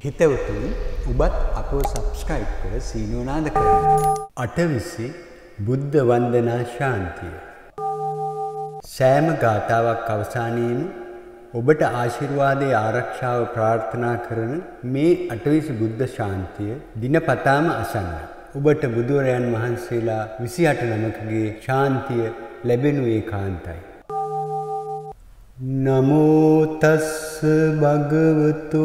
හිතවතුන් ඔබත් අපව සබස්ක්‍රයිබ් කර සීනුවනාද කරන්න. අටවිසි බුද්ධ වන්දනා ශාන්තිය. සෑම ගාථාවක් අවසානයේම ඔබට ආශිර්වාදය ආරක්ෂාව ප්‍රාර්ථනා කරන මේ අටවිසි බුද්ධ ශාන්තිය දිනපතාම අසන්න. ඔබට බුදුවරයන් වහන්සේලා විසි අට නමකගේ ශාන්තිය ලැබෙනු ඒ කාන්තයි. නමෝතස්ස භගවතු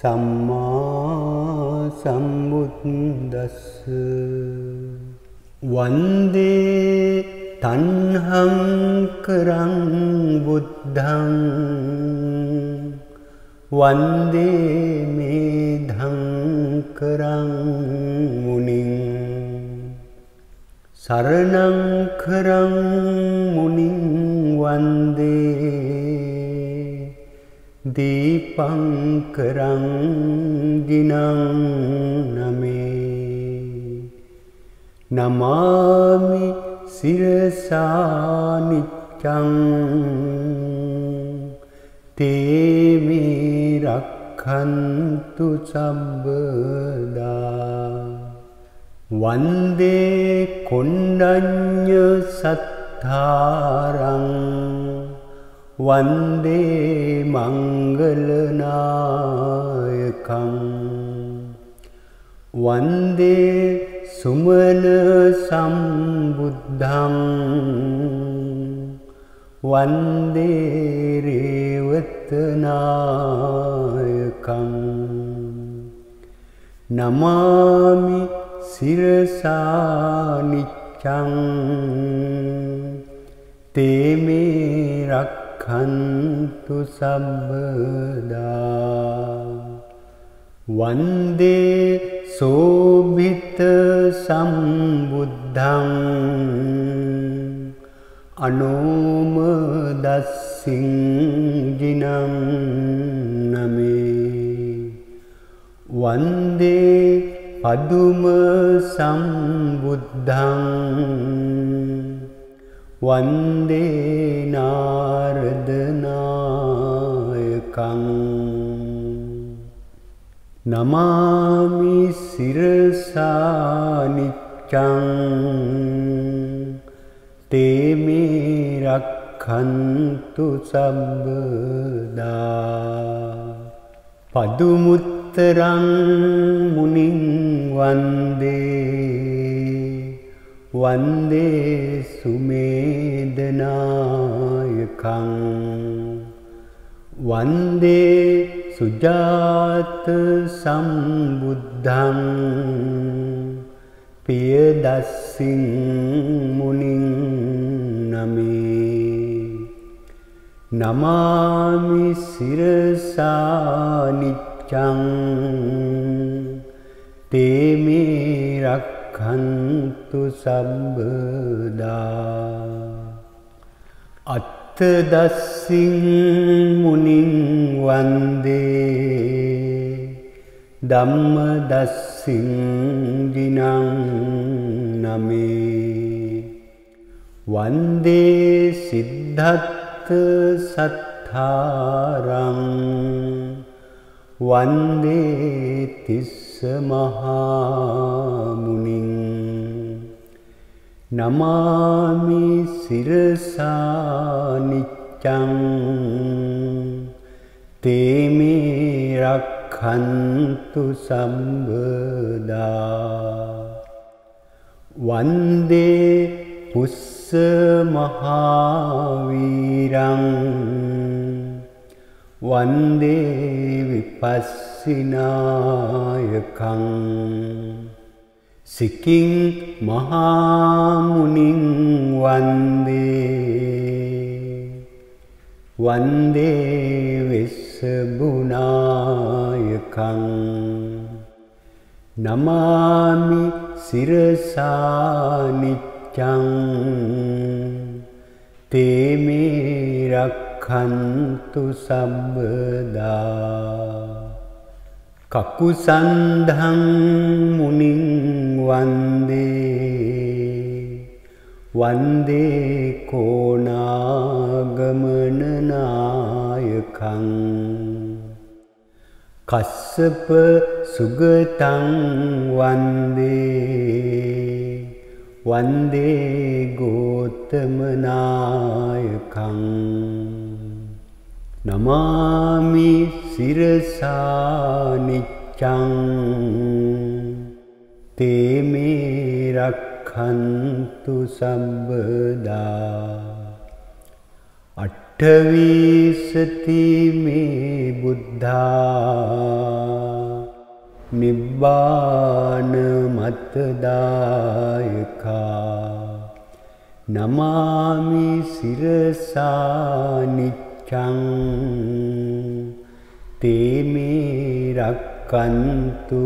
සම්මා සම්බුද්දස්ස වන්දේ තන්හං කරං බුද්ධං වන්දේ මේධං කරං මුනිං සරණං කරං මුනිං ीपङ्करङ्गिनं नमे नमामि शिरसा नित्यं ते मे रक्षन्तु सम्पदा वन्दे कुण्डन्यसत्थारम् වන්දේ මංගලනායකං වන්දේ සුමන සම්බුද්ධං වන්දේ රේවතනායකං නමාමි සිරසානිච්චං තේමේ රක් රක්ඛන්තු සබ්බදා වන්දේ සෝභිත සම්බුද්ධං අනෝම දස්සිං ජිනං නමේ වන්දේ පදුම සම්බුද්ධං වන්දේ නාරදනායකං නමාමි සිරසානිච්චං තේමේ රක්ඛන්තු සබ්බදා පදුමුත්තරං මුනිං වන්දේ වන්දේ සුමේදනායකං වන්දේ සුජාත සම්බුද්ධං පියදස්සිං මුනිං නමේ නමාමි සිරසානිච්චං තේමේ රක් රක්ඛන්තු සබ්බදා අත්තදස්සින් මුනින් වන්දේ ධම්මදස්සින් දිනං නමේ වන්දේ සිද්ධත්ත සත්තාරං වන්දේ තිස්ස මහාමුනින් නමාමි සිරසානිච්චං තේමේ රක්ඛන්තු සම්බදා වන්දේ පුස්ස මහාවීරං වන්දේ විපස්සිනායකං සිකින් මහාමුනින් වන්දේ. වන්දේ වෙස්සබුනායකං. නමාමි සිරසානිච්චං තේමේ රක්ඛන්තු සබ්බදා කකුසන්ධං මුනිං වන්දේ. වන්දේ කෝනාගමනනායකං කස්සප සුගතං වන්දේ. වන්දේ ගෝතමනායකං. නමාමි සිරසානිච්චං තේමේ රක්ඛන්තු සම්බදා අට්ඨවිසති මේ බුද්ධා නිබ්බාන මතදායකා නමාමි සිරසානිච්ච චං තේමේ රක්කන්තු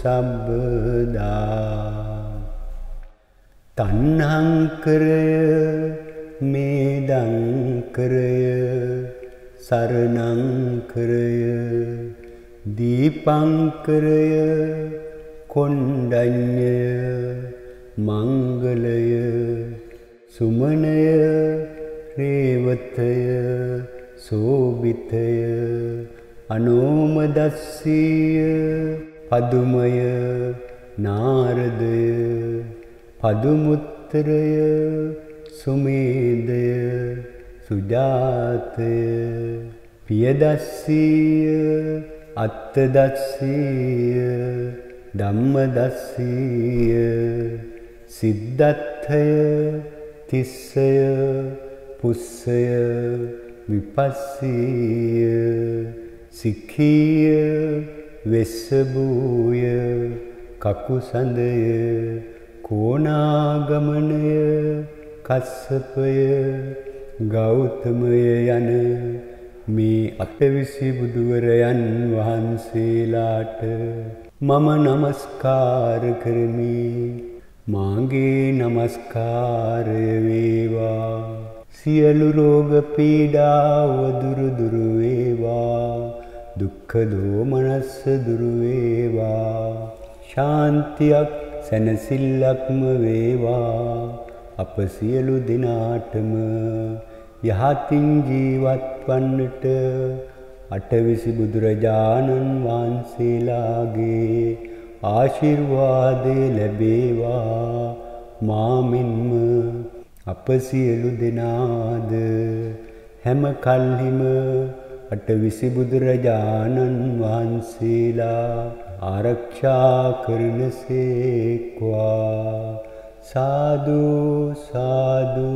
සබ්බදා. තණ්හංකරය මේදංකරය සරණංකරය දීපංකරය කොණ්ඩඤ්ඤය මංගලය. සුමනය රේවතය සෝබිතය. අනෝමදස්සීය පදුමය නාරදය පදුමුත්තරය සුමේදය සුජාතය. පියදස්සීය අත්තදස්සීය ධම්මදස්සීය සිද්ධත්ථය තිස්සය පුස්සය විපස්සීය. සික්ඛීය වෙස්සබූය කකුසඳය කෝනාගමනය කස්සපය ගෞතමය යන මේ අටවිසි බුදුවරයන් වහන්සේලාට මම නමස්කාර කරමි. මාගේ නමස්කාරය වේවා. සියලු රෝග පීඩාව දුරු දුරු වේවා දුක්ඛ දෝමනස්ස දුරු වේවා. ශාන්තියක් සැනසෙල්ලක්ම වේවා. අප සියලු දිනාටම යහතින් ජීවත් වන්නට අටවිසි බුදුරජාණන් වහන්සේලාගේ ආශිර්වාදය ලැබේවා. මාමින්ම අප සියලු දෙනාද හැම කල්හිම අටවිසි බුදුරජාණන් වහන්සේලා ආරක්ෂා කරනසේක්වා සාදු සාදු.